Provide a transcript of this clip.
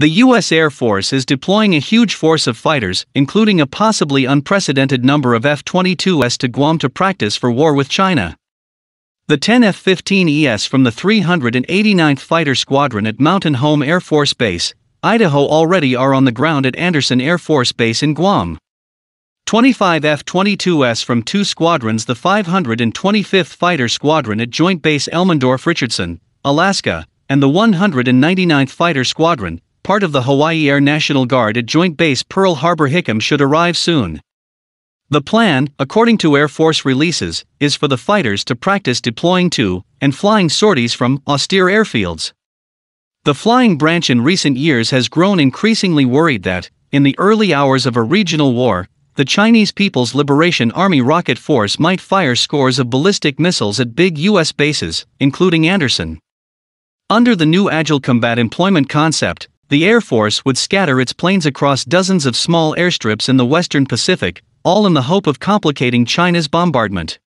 The U.S. Air Force is deploying a huge force of fighters, including a possibly unprecedented number of F 22s to Guam to practice for war with China. The 10 F 15ES from the 389th Fighter Squadron at Mountain Home Air Force Base, Idaho already are on the ground at Andersen Air Force Base in Guam. 25 F 22s from two squadrons, the 525th Fighter Squadron at Joint Base Elmendorf Richardson, Alaska, and the 199th Fighter Squadron, part of the Hawaii Air National Guard at Joint Base Pearl Harbor Hickam, should arrive soon. The plan, according to Air Force releases, is for the fighters to practice deploying to and flying sorties from austere airfields. The flying branch in recent years has grown increasingly worried that, in the early hours of a regional war, the Chinese People's Liberation Army rocket force might fire scores of ballistic missiles at big U.S. bases, including Andersen. Under the new Agile Combat Employment concept, the Air Force would scatter its planes across dozens of small airstrips in the western Pacific, all in the hope of complicating China's bombardment.